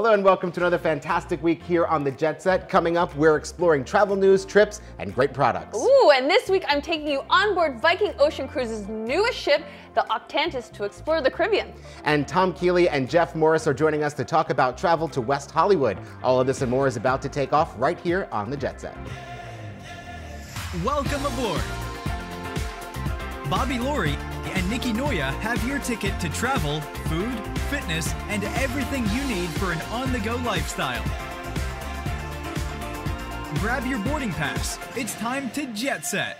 Hello and welcome to another fantastic week here on the Jet Set. Coming up, we're exploring travel news, trips, and great products. Ooh, and this week I'm taking you on board Viking Ocean Cruises' newest ship, the Octantis, to explore the Caribbean. And Tom Kiely and Jeff Morris are joining us to talk about travel to West Hollywood. All of this and more is about to take off right here on the Jet Set. Welcome aboard. Bobby Laurie and Nikki Noya have your ticket to travel, food, fitness, and everything you need for an on the go lifestyle. Grab your boarding pass. It's time to jet set.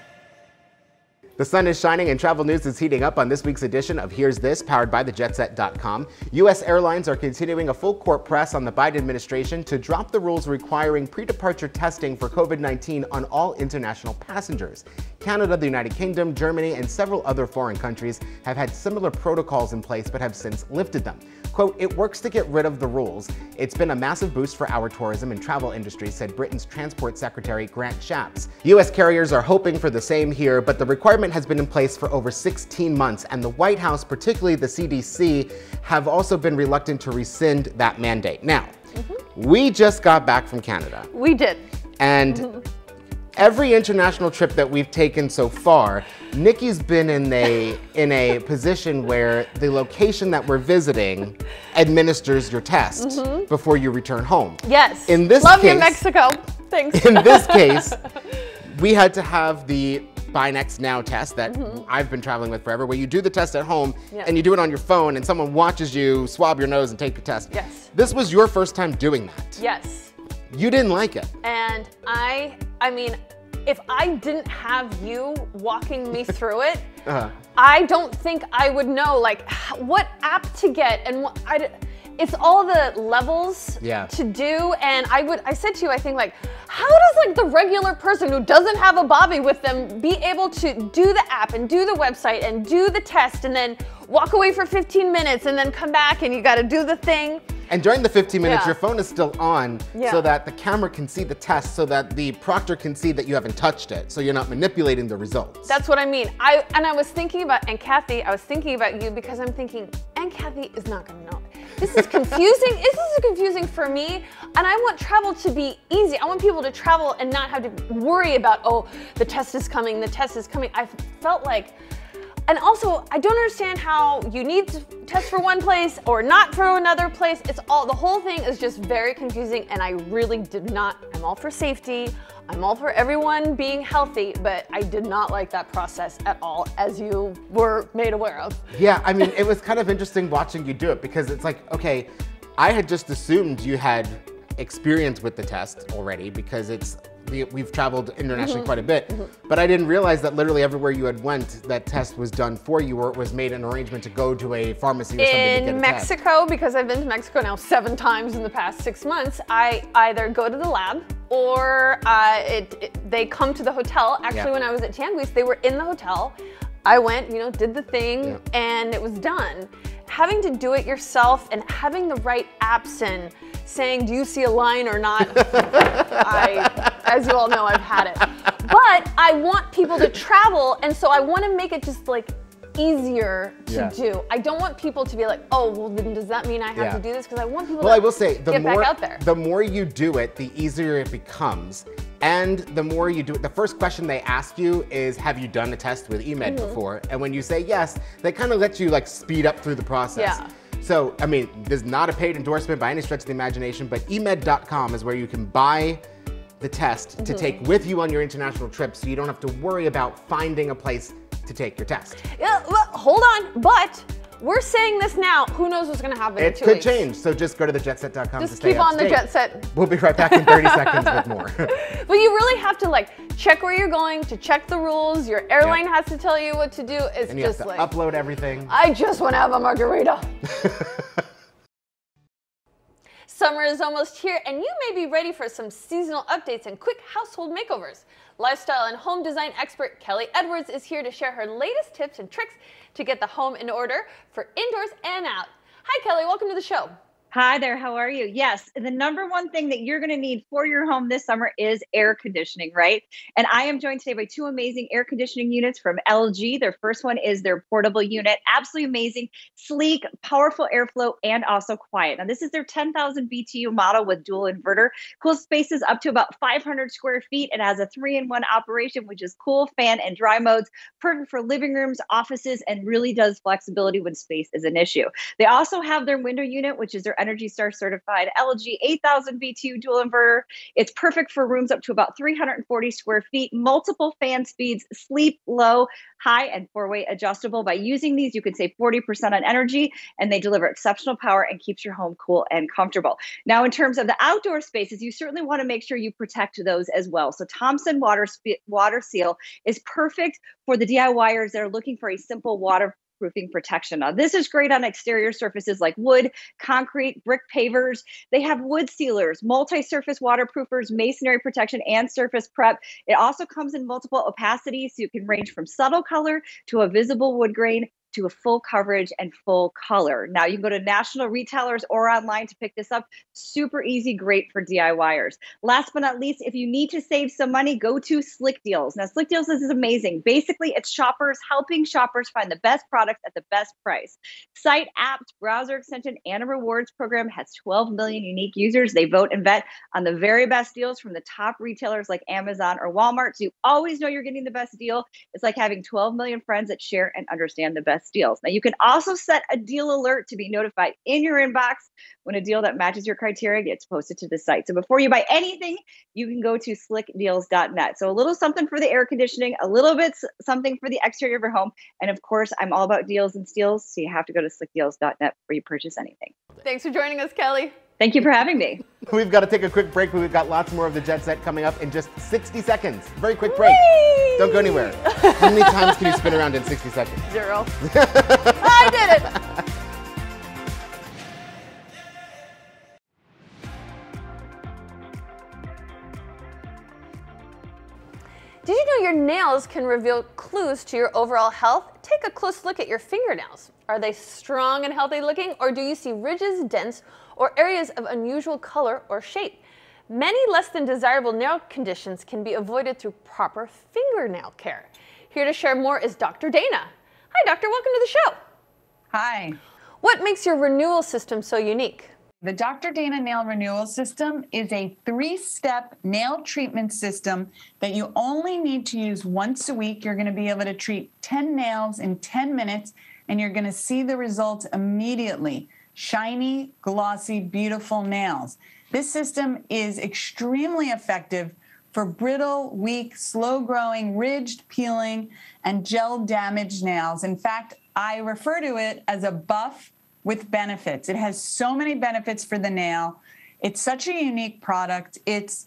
The sun is shining and travel news is heating up on this week's edition of Here's This, powered by thejetset.com. U.S. airlines are continuing a full court press on the Biden administration to drop the rules requiring pre-departure testing for COVID-19 on all international passengers. Canada, the United Kingdom, Germany, and several other foreign countries have had similar protocols in place but have since lifted them. Quote, it works to get rid of the rules. It's been a massive boost for our tourism and travel industry, said Britain's Transport Secretary Grant Shapps. U.S. carriers are hoping for the same here, but the requirement has been in place for over 16 months, and the White House, particularly the CDC, have also been reluctant to rescind that mandate. Now, mm -hmm. we just got back from Canada. We did. And mm -hmm every international trip that we've taken so far, Nikki's been in a in a position where the location that we're visiting administers your test mm -hmm. before you return home. Yes. In this Love case, you, Mexico. Thanks. In this case, we had to have the Binax Now test that mm -hmm. I've been traveling with forever, where you do the test at home yeah. and you do it on your phone and someone watches you swab your nose and take the test. Yes. This was your first time doing that. Yes. You didn't like it. And I, I mean, if I didn't have you walking me through it, uh-huh. I don't think I would know like what app to get and what I. It's all the levels yeah. to do, and I would. I said to you, I think like, how does like the regular person who doesn't have a Bobby with them be able to do the app and do the website and do the test and then walk away for 15 minutes and then come back and you got to do the thing. And during the 15 minutes, yeah. your phone is still on yeah. so that the camera can see the test so that the proctor can see that you haven't touched it. So you're not manipulating the results. That's what I mean. I And I was thinking about, and Kathy, I was thinking about you because I'm thinking, and Kathy is not gonna know. This is confusing. this is confusing for me. And I want travel to be easy. I want people to travel and not have to worry about, oh, the test is coming, the test is coming. I felt like, and also, I don't understand how you need to test for one place or not for another place. It's all, the whole thing is just very confusing and I really did not, I'm all for safety. I'm all for everyone being healthy, but I did not like that process at all, as you were made aware of. Yeah, I mean, it was kind of interesting watching you do it because it's like, okay, I had just assumed you had experience with the test already because it's we've traveled internationally mm -hmm. quite a bit, mm -hmm. but I didn't realize that literally everywhere you had went, that test was done for you, or it was made an arrangement to go to a pharmacy or something in to get a Mexico, test. because I've been to Mexico now seven times in the past six months, I either go to the lab or uh, it, it, they come to the hotel. Actually, yeah. when I was at Tianguis, they were in the hotel. I went, you know, did the thing, yeah. and it was done. Having to do it yourself and having the right apps and saying, do you see a line or not? I, as you all know, I've had it. But I want people to travel, and so I want to make it just like easier to yeah. do. I don't want people to be like, oh, well, then does that mean I have yeah. to do this? Because I want people well, to I will say, the get more, back out there. The more you do it, the easier it becomes. And the more you do it, the first question they ask you is, have you done a test with eMed mm -hmm. before? And when you say yes, they kind of let you like speed up through the process. Yeah. So, I mean, this is not a paid endorsement by any stretch of the imagination, but emed.com is where you can buy the test mm -hmm. to take mm-hmm. with you on your international trip so you don't have to worry about finding a place to take your test. Yeah, well, hold on, but we're saying this now. Who knows what's going to happen It could weeks. change. So just go to thejetset.com Just keep on the jet set. We'll be right back in 30 seconds with more. but you really have to like check where you're going, to check the rules. Your airline yep. has to tell you what to do. It's and you just have to like upload everything. I just want to have a margarita. Summer is almost here, and you may be ready for some seasonal updates and quick household makeovers. Lifestyle and home design expert Kelly Edwards is here to share her latest tips and tricks to get the home in order for indoors and out. Hi, Kelly. Welcome to the show. Hi there, how are you? Yes, the number one thing that you're going to need for your home this summer is air conditioning, right? And I am joined today by two amazing air conditioning units from LG. Their first one is their portable unit, absolutely amazing, sleek, powerful airflow, and also quiet. Now, this is their 10,000 BTU model with dual inverter. Cool spaces up to about 500 square feet. It has a three in one operation, which is cool, fan, and dry modes, perfect for living rooms, offices, and really does flexibility when space is an issue. They also have their window unit, which is their Energy Star certified LG 8000 BTU dual inverter. It's perfect for rooms up to about 340 square feet, multiple fan speeds, sleep low, high, and four way adjustable. By using these, you can save 40% on energy and they deliver exceptional power and keeps your home cool and comfortable. Now, in terms of the outdoor spaces, you certainly want to make sure you protect those as well. So, Thompson Water, Water Seal is perfect for the DIYers that are looking for a simple water roofing protection. Now, this is great on exterior surfaces like wood, concrete, brick pavers. They have wood sealers, multi surface waterproofers, masonry protection, and surface prep. It also comes in multiple opacities, so you can range from subtle color to a visible wood grain to a full coverage and full color. Now you can go to national retailers or online to pick this up. Super easy, great for DIYers. Last but not least, if you need to save some money, go to Slick Deals. Now, Slick Deals is amazing. Basically, it's shoppers helping shoppers find the best products at the best price. Site apps, browser extension, and a rewards program has 12 million unique users. They vote and vet on the very best deals from the top retailers like Amazon or Walmart. So you always know you're getting the best deal. It's like having 12 million friends that share and understand the best best deals. Now, you can also set a deal alert to be notified in your inbox when a deal that matches your criteria gets posted to the site. So before you buy anything, you can go to slickdeals.net. So a little something for the air conditioning, a little bit something for the exterior of your home. And of course, I'm all about deals and steals. So you have to go to slickdeals.net before you purchase anything. Thanks for joining us, Kelly. Thank you for having me. We've got to take a quick break, but we've got lots more of the Jet Set coming up in just 60 seconds. Very quick break. Whee! Don't go anywhere. How many times can you spin around in 60 seconds? Zero. I did it. Did you know your nails can reveal clues to your overall health? Take a close look at your fingernails. Are they strong and healthy looking, or do you see ridges, dents, or areas of unusual color or shape? Many less than desirable nail conditions can be avoided through proper fingernail care. Here to share more is Dr. Dana. Hi, doctor, welcome to the show. Hi. What makes your renewal system so unique? The Dr. Dana Nail Renewal System is a three step nail treatment system that you only need to use once a week. You're going to be able to treat 10 nails in 10 minutes, and you're going to see the results immediately shiny, glossy, beautiful nails. This system is extremely effective for brittle, weak, slow growing, ridged, peeling, and gel damaged nails. In fact, I refer to it as a buff with benefits. It has so many benefits for the nail. It's such a unique product. Its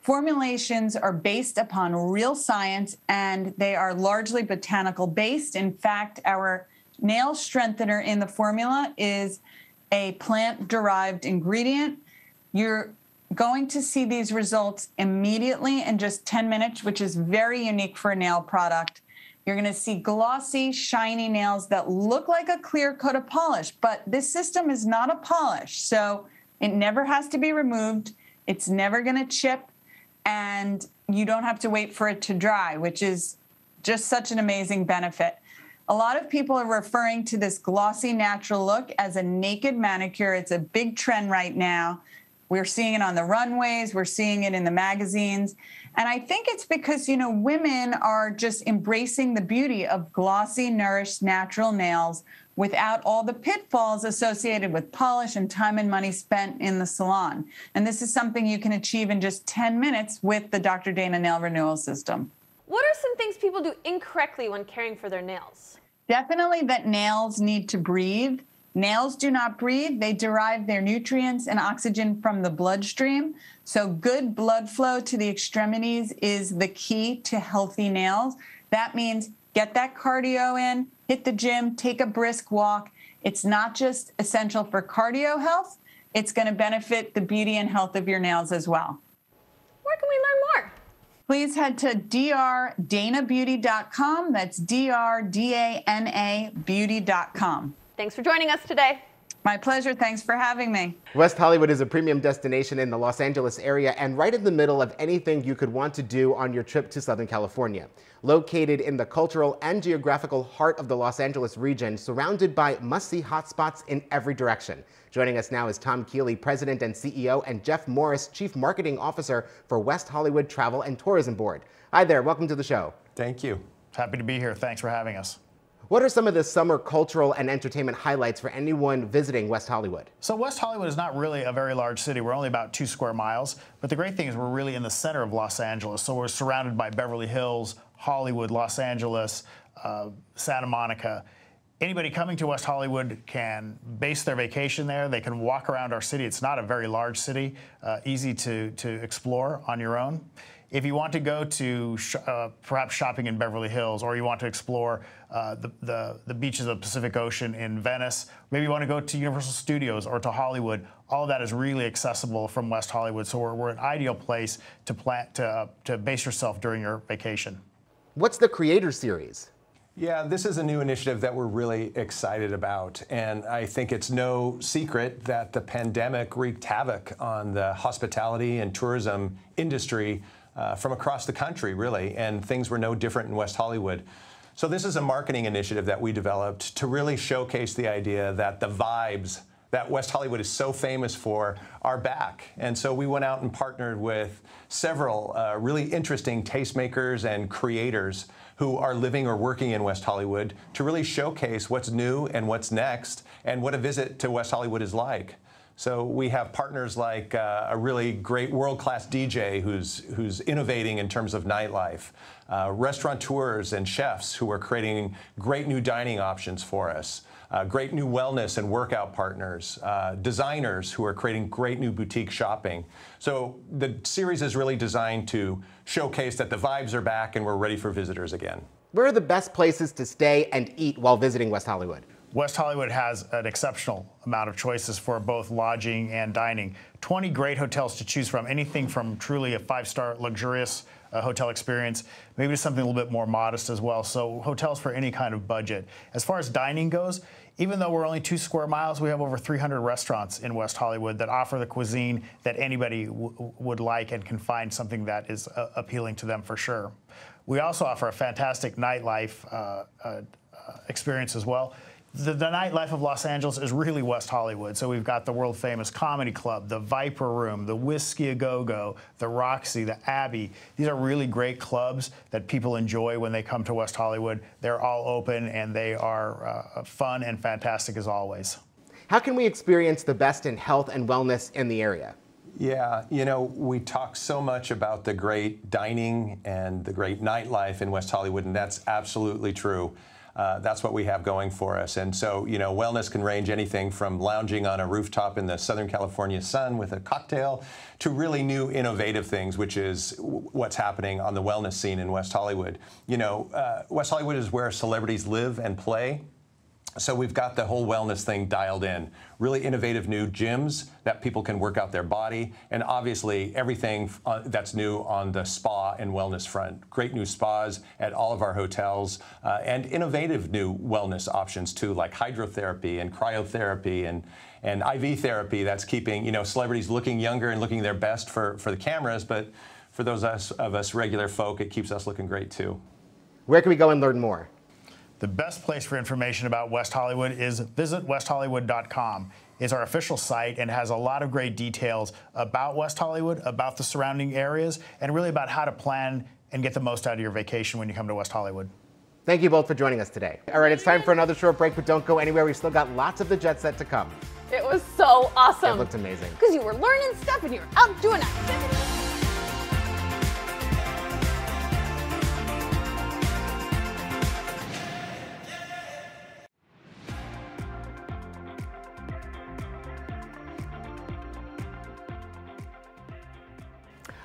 formulations are based upon real science and they are largely botanical based. In fact, our nail strengthener in the formula is a plant derived ingredient. You're going to see these results immediately in just 10 minutes, which is very unique for a nail product. You're going to see glossy, shiny nails that look like a clear coat of polish, but this system is not a polish. So it never has to be removed. It's never going to chip, and you don't have to wait for it to dry, which is just such an amazing benefit. A lot of people are referring to this glossy natural look as a naked manicure. It's a big trend right now. We're seeing it on the runways, we're seeing it in the magazines. And I think it's because, you know, women are just embracing the beauty of glossy, nourished, natural nails without all the pitfalls associated with polish and time and money spent in the salon. And this is something you can achieve in just 10 minutes with the Dr. Dana Nail Renewal System. What are some things people do incorrectly when caring for their nails? Definitely that nails need to breathe. Nails do not breathe. They derive their nutrients and oxygen from the bloodstream. So, good blood flow to the extremities is the key to healthy nails. That means get that cardio in, hit the gym, take a brisk walk. It's not just essential for cardio health, it's going to benefit the beauty and health of your nails as well. Where can we learn more? Please head to drdanabeauty.com. That's D R D A N A beauty.com. Thanks for joining us today. My pleasure. Thanks for having me. West Hollywood is a premium destination in the Los Angeles area and right in the middle of anything you could want to do on your trip to Southern California. Located in the cultural and geographical heart of the Los Angeles region, surrounded by must-see hotspots in every direction. Joining us now is Tom Kiely, President and CEO, and Jeff Morris, Chief Marketing Officer for West Hollywood Travel and Tourism Board. Hi there, welcome to the show. Thank you. Happy to be here. Thanks for having us. What are some of the summer cultural and entertainment highlights for anyone visiting West Hollywood? So West Hollywood is not really a very large city. We're only about two square miles. But the great thing is we're really in the center of Los Angeles. So we're surrounded by Beverly Hills, Hollywood, Los Angeles, uh, Santa Monica. Anybody coming to West Hollywood can base their vacation there. They can walk around our city. It's not a very large city, uh, easy to, to explore on your own. If you want to go to sh uh, perhaps shopping in Beverly Hills, or you want to explore uh, the, the, the, beaches of the Pacific Ocean in Venice, maybe you want to go to Universal Studios or to Hollywood, all of that is really accessible from West Hollywood. So we're, we're an ideal place to, plan, to, uh, to base yourself during your vacation. What's the Creator Series? Yeah, this is a new initiative that we're really excited about. And I think it's no secret that the pandemic wreaked havoc on the hospitality and tourism industry uh, from across the country, really, and things were no different in West Hollywood. So this is a marketing initiative that we developed to really showcase the idea that the vibes that West Hollywood is so famous for are back. And so we went out and partnered with several uh, really interesting tastemakers and creators who are living or working in West Hollywood to really showcase what's new and what's next and what a visit to West Hollywood is like. So we have partners like uh, a really great world-class DJ who's who's innovating in terms of nightlife, uh, restaurateurs and chefs who are creating great new dining options for us, uh, great new wellness and workout partners, uh, designers who are creating great new boutique shopping. So the series is really designed to showcase that the vibes are back and we're ready for visitors again. Where are the best places to stay and eat while visiting West Hollywood? West Hollywood has an exceptional amount of choices for both lodging and dining. 20 great hotels to choose from, anything from truly a five-star luxurious uh, hotel experience, maybe to something a little bit more modest as well. So hotels for any kind of budget. As far as dining goes, even though we're only two square miles, we have over 300 restaurants in West Hollywood that offer the cuisine that anybody would like and can find something that is uh, appealing to them for sure. We also offer a fantastic nightlife uh, uh experience as well the, the, nightlife of Los Angeles is really West Hollywood. So we've got the world famous Comedy Club, the Viper Room, the Whisky A Go Go, the Roxy, the Abbey. These are really great clubs that people enjoy when they come to West Hollywood. They're all open and they are uh, fun and fantastic as always. How can we experience the best in health and wellness in the area? Yeah, you know, we talk so much about the great dining and the great nightlife in West Hollywood, and that's absolutely true. Uh, that's what we have going for us. And so, you know, wellness can range anything from lounging on a rooftop in the Southern California sun with a cocktail to really new innovative things, which is what's happening on the wellness scene in West Hollywood. You know, uh, West Hollywood is where celebrities live and play. So we've got the whole wellness thing dialed in. Really innovative new gyms that people can work out their body, and obviously everything uh, that's new on the spa and wellness front. Great new spas at all of our hotels, uh, and innovative new wellness options too, like hydrotherapy and cryotherapy and and IV therapy. That's keeping you know celebrities looking younger and looking their best for for the cameras, but for those us, of us regular folk, it keeps us looking great too. Where can we go and learn more? The best place for information about West Hollywood is visitwesthollywood.com. It's our official site and has a lot of great details about West Hollywood, about the surrounding areas, and really about how to plan and get the most out of your vacation when you come to West Hollywood. Thank you both for joining us today. All right, it's time for another short break, but don't go anywhere. We've still got lots of the jet set to come. It was so awesome. It looked amazing. Because you were learning stuff and you were out doing activities.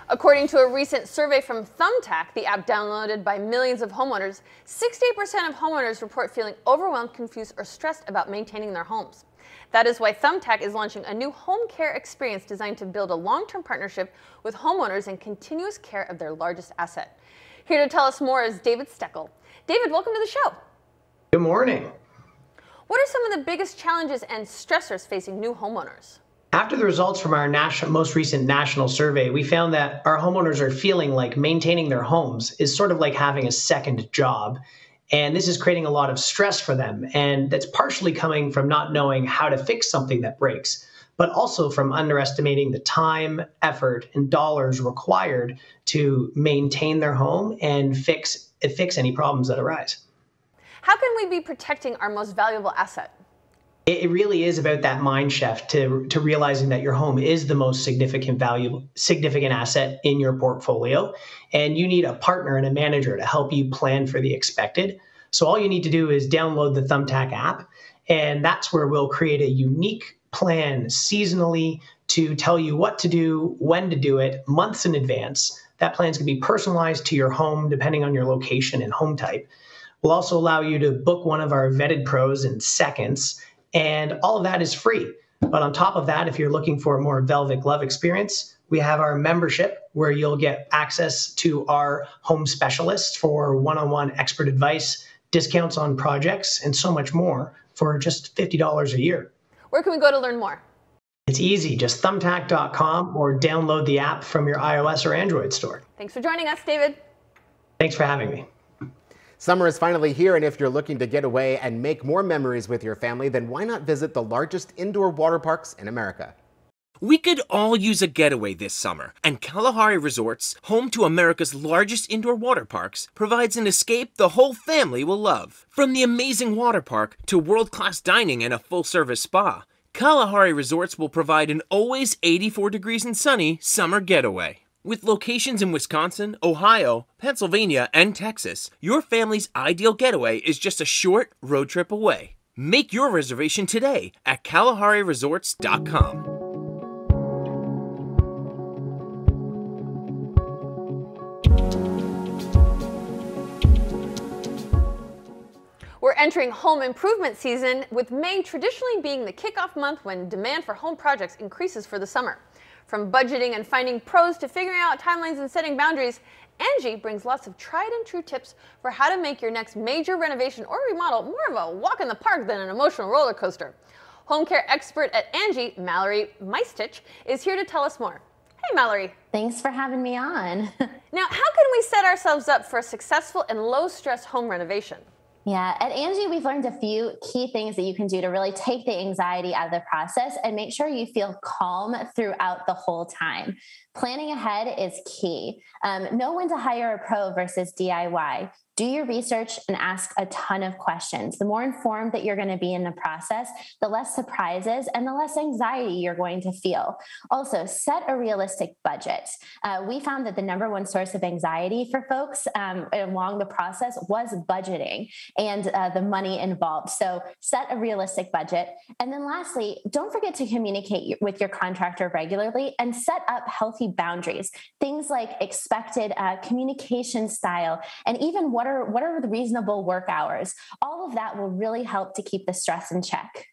According to a recent survey from Thumbtack, the app downloaded by millions of homeowners, 68% of homeowners report feeling overwhelmed, confused, or stressed about maintaining their homes. That is why Thumbtack is launching a new home care experience designed to build a long-term partnership with homeowners and continuous care of their largest asset. Here to tell us more is David Steckel. David, welcome to the show. Good morning. What are some of the biggest challenges and stressors facing new homeowners? After the results from our national, most recent national survey, we found that our homeowners are feeling like maintaining their homes is sort of like having a second job. And this is creating a lot of stress for them. And that's partially coming from not knowing how to fix something that breaks, but also from underestimating the time, effort, and dollars required to maintain their home and fix, fix any problems that arise. How can we be protecting our most valuable asset? It really is about that mind shift to, to realizing that your home is the most significant value significant asset in your portfolio. And you need a partner and a manager to help you plan for the expected. So all you need to do is download the thumbtack app and that's where we'll create a unique plan seasonally to tell you what to do when to do it months in advance. That plan is going to be personalized to your home depending on your location and home type. We'll also allow you to book one of our vetted pros in seconds and all of that is free. But on top of that, if you're looking for a more velvet glove experience, we have our membership where you'll get access to our home specialists for one on one expert advice, discounts on projects, and so much more for just $50 a year. Where can we go to learn more? It's easy. Just thumbtack.com or download the app from your iOS or Android store. Thanks for joining us, David. Thanks for having me. Summer is finally here, and if you're looking to get away and make more memories with your family, then why not visit the largest indoor water parks in America? We could all use a getaway this summer, and Kalahari Resorts, home to America's largest indoor water parks, provides an escape the whole family will love. From the amazing water park to world class dining and a full service spa, Kalahari Resorts will provide an always 84 degrees and sunny summer getaway. With locations in Wisconsin, Ohio, Pennsylvania, and Texas, your family's ideal getaway is just a short road trip away. Make your reservation today at KalahariResorts.com. We're entering home improvement season, with May traditionally being the kickoff month when demand for home projects increases for the summer. From budgeting and finding pros to figuring out timelines and setting boundaries, Angi brings lots of tried and true tips for how to make your next major renovation or remodel more of a walk in the park than an emotional roller coaster. Home care expert at Angi, Mallory Micetich, is here to tell us more. Hey, Mallory. Thanks for having me on. now, how can we set ourselves up for a successful and low stress home renovation? Yeah, at Angi, we've learned a few key things that you can do to really take the anxiety out of the process and make sure you feel calm throughout the whole time. Planning ahead is key. Um, know when to hire a pro versus DIY do your research and ask a ton of questions. The more informed that you're going to be in the process, the less surprises and the less anxiety you're going to feel. Also, set a realistic budget. Uh, we found that the number one source of anxiety for folks um, along the process was budgeting and uh, the money involved. So, set a realistic budget. And then, lastly, don't forget to communicate with your contractor regularly and set up healthy boundaries. Things like expected uh, communication style and even what are what are the reasonable work hours? All of that will really help to keep the stress in check.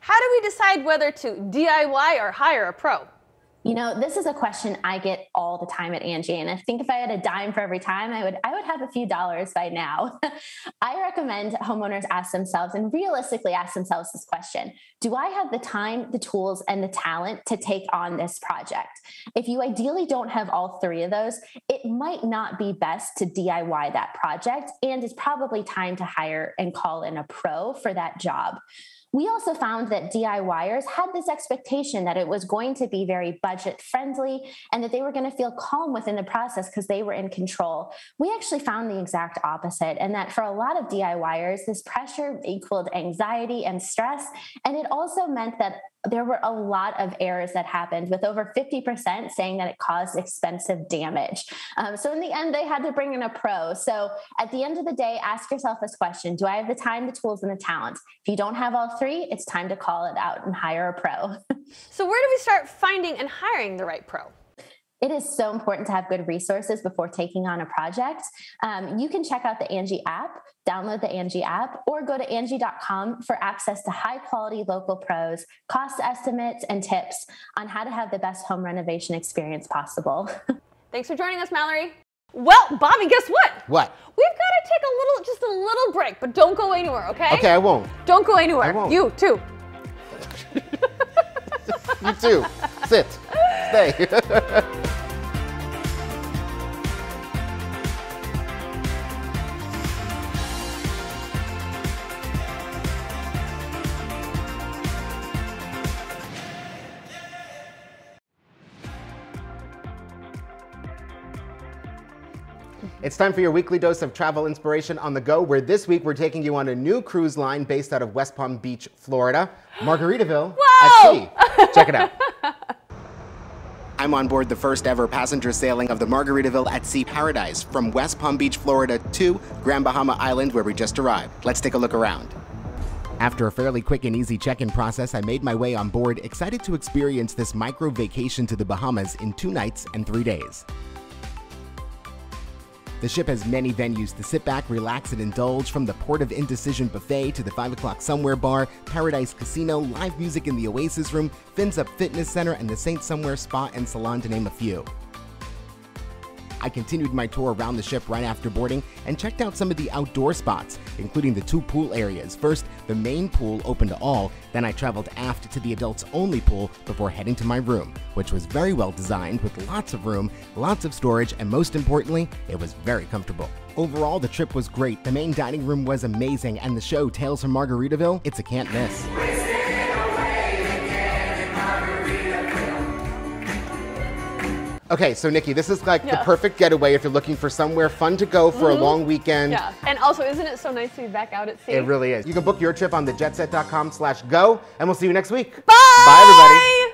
How do we decide whether to diy or hire a pro you know, this is a question I get all the time at Angi. And I think if I had a dime for every time, I would I would have a few dollars by now. I recommend homeowners ask themselves and realistically ask themselves this question. Do I have the time, the tools, and the talent to take on this project? If you ideally don't have all three of those, it might not be best to DIY that project. And it's probably time to hire and call in a pro for that job. We also found that DIYers had this expectation that it was going to be very budget friendly and that they were going to feel calm within the process because they were in control. We actually found the exact opposite, and that for a lot of DIYers, this pressure equaled anxiety and stress. And it also meant that there were a lot of errors that happened, with over 50% saying that it caused expensive damage. Um, so, in the end, they had to bring in a pro. So, at the end of the day, ask yourself this question Do I have the time, the tools, and the talent? If you don't have all three, it's time to call it out and hire a pro. so, where do we start finding and hiring the right pro? It is so important to have good resources before taking on a project. Um, you can check out the Angi app, download the Angi app, or go to Angi.com for access to high quality local pros, cost estimates, and tips on how to have the best home renovation experience possible. Thanks for joining us, Mallory. Well, Bobby, guess what? What? We've got to take a little, just a little break, but don't go anywhere, okay? Okay, I won't. Don't go anywhere. I won't. You too. You too. Sit. Stay. It's time for your weekly dose of travel inspiration on the go, where this week we're taking you on a new cruise line based out of West Palm Beach, Florida, Margaritaville Whoa! at sea. Check it out. I'm on board the first ever passenger sailing of the Margaritaville at Sea Paradise from West Palm Beach, Florida to Grand Bahama Island, where we just arrived. Let's take a look around. After a fairly quick and easy check-in process, I made my way on board, excited to experience this micro vacation to the Bahamas in two nights and three days. The ship has many venues to sit back, relax, and indulge from the Port of Indecision Buffet to the 5 o'clock Somewhere Bar, Paradise Casino, live music in the Oasis Room, Fins Up Fitness Center, and the Saint Somewhere Spa and Salon, to name a few. I continued my tour around the ship right after boarding and checked out some of the outdoor spots, including the two pool areas. First, the main pool open to all, then I traveled aft to the adults only pool before heading to my room, which was very well designed with lots of room, lots of storage, and most importantly, it was very comfortable. Overall, the trip was great. The main dining room was amazing, and the show Tales from Margaritaville, it's a can't miss. Okay, so Nikki, this is like the perfect getaway if you're looking for somewhere fun to go for a Mhm. long weekend. Yeah. And also, isn't it so nice to be back out at sea? It really is. You can book your trip on thejetset.com slash go, and we'll see you next week. Bye! Bye, everybody.